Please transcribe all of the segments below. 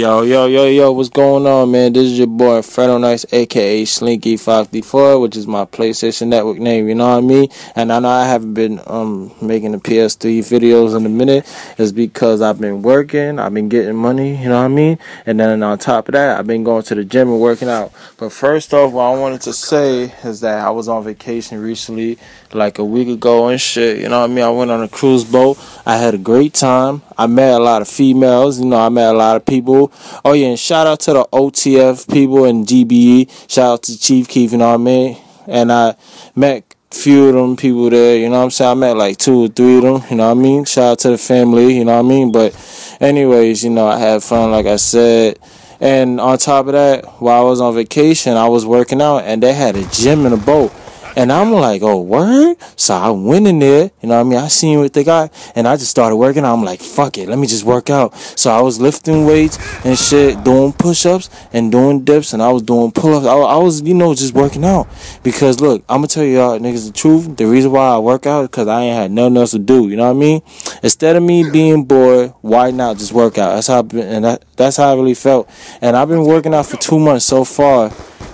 Yo, yo, yo, yo, what's going on, man? This is your boy Fredo Nice, aka Slinky534, which is my PlayStation Network name, you know what I mean? And I know I haven't been um making the PS3 videos in a minute. It's because I've been working, I've been getting money, you know what I mean? And then on top of that, I've been going to the gym and working out. But first off, what I wanted to say is that I was on vacation recently, like a week ago and shit, you know what I mean? I went on a cruise boat, I had a great time. I met a lot of females, you know, I met a lot of people. Oh yeah, and shout out to the OTF people and GBE. Shout out to Chief what I mean? And I met few of them people there, you know what I'm saying? I met like two or three of them, you know what I mean? Shout out to the family, you know what I mean? But anyways, you know, I had fun like I said. And on top of that, while I was on vacation, I was working out and they had a gym in a boat. And I'm like, oh, word? So I went in there, you know what I mean? I seen what they got, and I just started working. I'm like, fuck it, let me just work out. So I was lifting weights and shit, doing push ups and doing dips, and I was doing pull ups. I, I, was, you know, just working out. Because look, I'm gonna tell y'all niggas the truth. The reason why I work out is because I ain't had nothing else to do, you know what I mean? Instead of me being bored, why not just work out? That's how, been, and that, that's how I really felt. And I've been working out for two months so far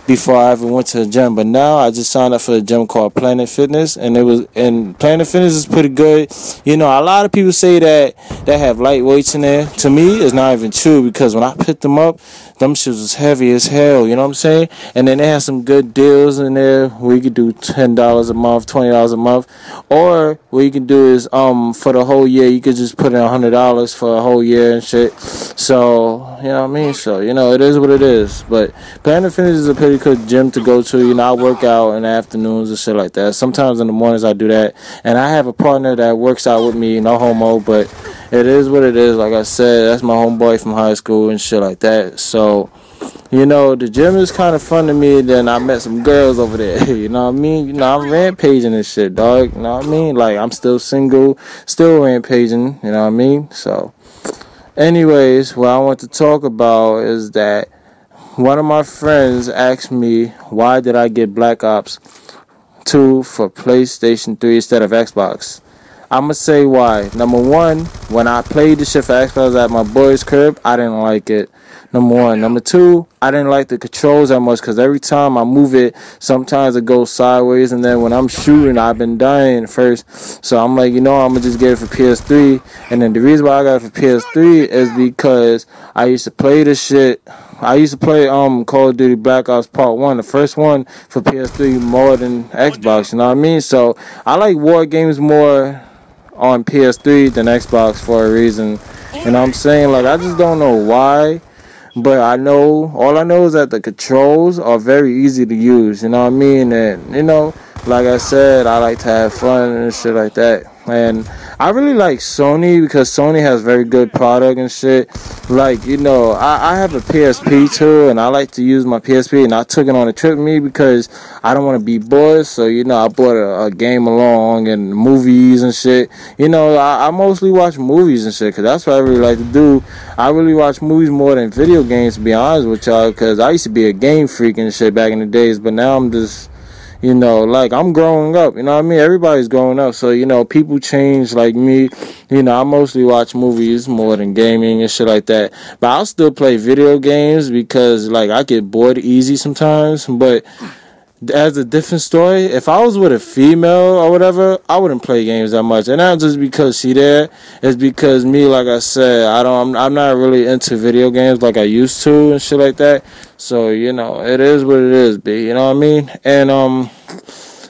before I ever went to the gym. But now I just signed up for a gym called Planet Fitness, and it was and Planet Fitness is pretty good. You know, a lot of people say that they have light weights in there. To me, it's not even true because when I picked them up, them shoes was heavy as hell. You know what I'm saying? And then they have some good deals in there where you could do ten dollars a month, twenty dollars a month, or what you can do is um for the whole year you could just put in a hundred dollars for a whole year and shit. So you know what I mean? So you know it is what it is. But Planet Fitness is a pretty good gym to go to. You know I work out in the afternoons and shit like that. Sometimes in the mornings I do that, and I have a partner that works out with me. No homo, but it is what it is. Like I said, that's my homeboy from high school and shit like that. So, you know, the gym is kind of fun to me. Then I met some girls over there. You know what I mean? You know, I'm rampaging and shit, dog. You know what I mean? Like, I'm still single, still rampaging. You know what I mean? So, anyways, what I want to talk about is that one of my friends asked me why did I get Black Ops 2 for PlayStation 3 instead of Xbox. I'm gonna say why. Number one, when I played the shit for Xbox at my boy's crib, I didn't like it. Number one. Number two, I didn't like the controls that much because every time I move it, sometimes it goes sideways, and then when I'm shooting, I've been dying first. So I'm like, you know, I'm gonna just get it for PS3. And then the reason why I got it for PS3 is because I used to play this shit. I used to play um Call of Duty Black Ops Part One, the first one for PS3, more than Xbox. You know what I mean? So I like war games more on PS3 than Xbox for a reason. You know what I'm saying? Like I just don't know why. But I know all I know is that the controls are very easy to use, you know what I mean? And you know, like I said, I like to have fun and shit like that. And I really like Sony because Sony has very good product and shit. Like, you know, I, I have a PSP too, and I like to use my PSP, and I took it on a trip with me because I don't want to be bored. So, you know, I bought a, a, game along and movies and shit. You know, I, I mostly watch movies and shit because that's what I really like to do. I really watch movies more than video games, to be honest with y'all, because I used to be a game freak and shit back in the days, but now I'm just you know, like I'm growing up, you know what I mean? Everybody's growing up. So, you know, people change like me. You know, I mostly watch movies more than gaming and shit like that. But I'll still play video games because like I get bored easy sometimes. But as a different story. If I was with a female or whatever, I wouldn't play games that much, and not just because she there. It's because me, like I said, I don't. I'm, I'm not really into video games like I used to and shit like that. So you know, it is what it is, b. You know what I mean? And um,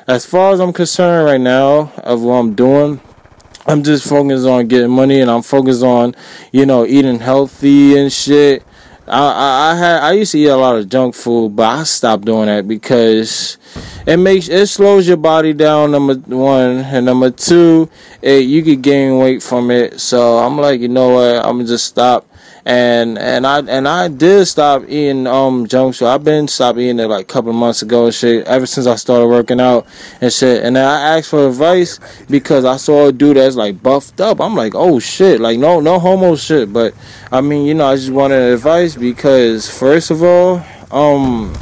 as far as I'm concerned right now of what I'm doing. I'm just focused on getting money and I'm focused on, you know, eating healthy and shit I, I, I had I used to eat a lot of junk food, but I stopped doing that because it makes it slows your body down. Number one and number two, it, you could gain weight from it. So I'm like, you know what? I'm gonna just stop and and I and I did stop eating um junk food. I've been stopped eating it like a couple months ago and shit. Ever since I started working out and shit. And then I asked for advice because I saw a dude that's like buffed up. I'm like, oh shit, like no no homo shit. But I mean, you know, I just wanted advice because first of all, um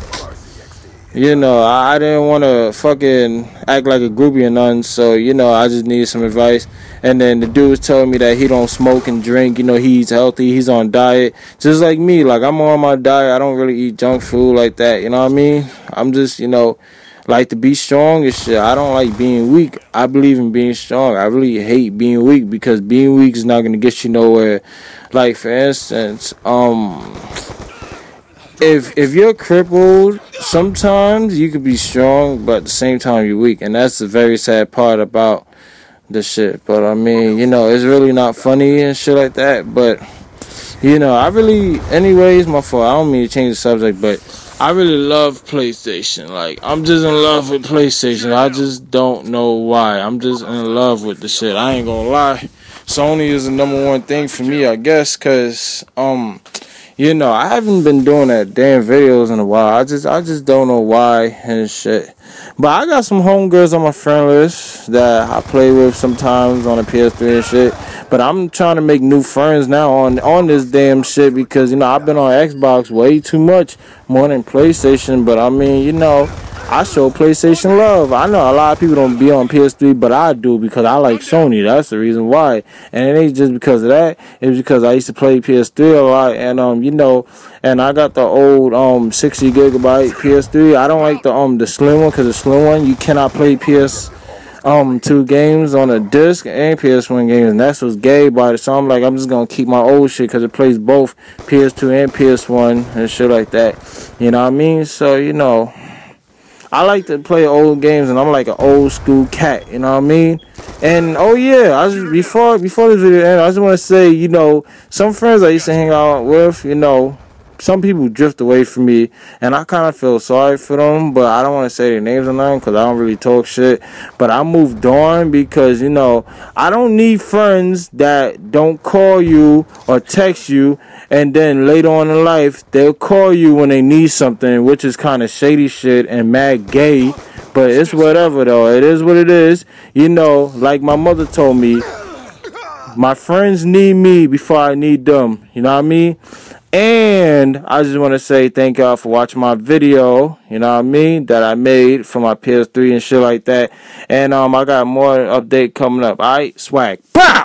you know, I, I didn't want to fucking act like a groupie or nothing. So, you know, I just needed some advice. And then the dude was telling me that he don't smoke and drink. You know, he's healthy. He's on diet. Just like me. Like, I'm on my diet. I don't really eat junk food like that. You know what I mean? I'm just, you know, like to be strong and shit. I don't like being weak. I believe in being strong. I really hate being weak because being weak is not going to get you nowhere. Like, for instance, um if if you're crippled, sometimes you could be strong, but at the same time you're weak, and that's the very sad part about the shit. But I mean, you know, it's really not funny and shit like that. But you know, I really, anyways, my fault. I don't mean to change the subject, but I really love PlayStation. Like, I'm just in love with PlayStation. I just don't know why. I'm just in love with the shit. I ain't gonna lie. Sony is the number one thing for me, I guess, cause um you know, I haven't been doing that damn videos in a while. I just I just don't know why and shit. But I got some homegirls on my friend list that I play with sometimes on the PS3 and shit. But I'm trying to make new friends now on on this damn shit because you know I've been on Xbox way too much more than PlayStation. But I mean, you know, I show PlayStation love. I know a lot of people don't be on PS3, but I do because I like Sony. That's the reason why. And it ain't just because of that. It's because I used to play PS3 a lot, and um, you know, and I got the old um 60 gigabyte PS3. I don't like the um the slim one because the slim one you cannot play PS um two games on a disc and PS1 games, and that's what's gay about it. So I'm like, I'm just gonna keep my old shit because it plays both PS2 and PS1 and shit like that. You know what I mean? So you know. I like to play old games, and I'm like an old school cat. You know what I mean? And oh yeah, I just before before this video ends, I just want to say, you know, some friends I used to hang out with, you know, some people drift away from me, and I kind of feel sorry for them, but I don't want to say their names or nothing because I don't really talk shit. But I moved on because, you know, I don't need friends that don't call you or text you, and then later on in life, they'll call you when they need something, which is kind of shady shit and mad gay. But it's whatever, though. It is what it is. You know, like my mother told me, my friends need me before I need them. You know what I mean? And I just want to say thank y'all for watching my video, you know what I mean, that I made for my PS3 and shit like that. And um, I got more update coming up. Alright, swag. Pow!